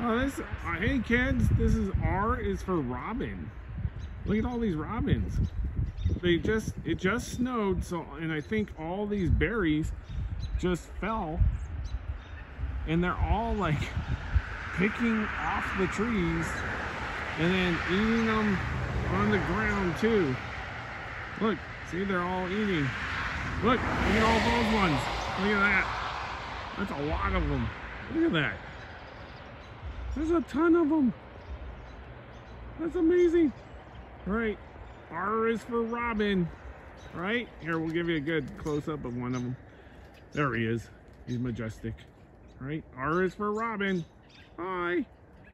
Oh, this. Uh, hey, kids. This is R is for robin. Look at all these robins. They just. It just snowed. So, and I think all these berries just fell, and they're all like picking off the trees and then eating them on the ground too. Look, see, they're all eating. Look, look at all those ones. Look at that. That's a lot of them. Look at that. There's a ton of them. That's amazing. Right. R is for Robin. Right? Here, we'll give you a good close-up of one of them. There he is. He's majestic. Right? R is for Robin. Hi.